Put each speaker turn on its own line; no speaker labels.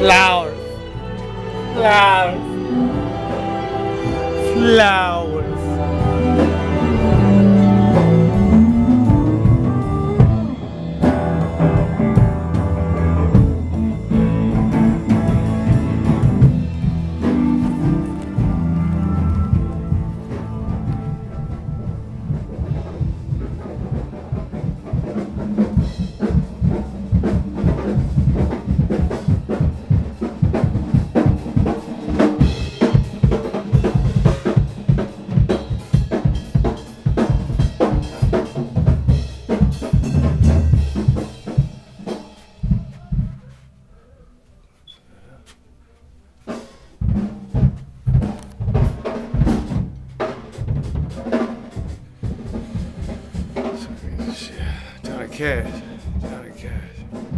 Flowers. Flowers. Flowers. Johnny Cash. Ton of Cash.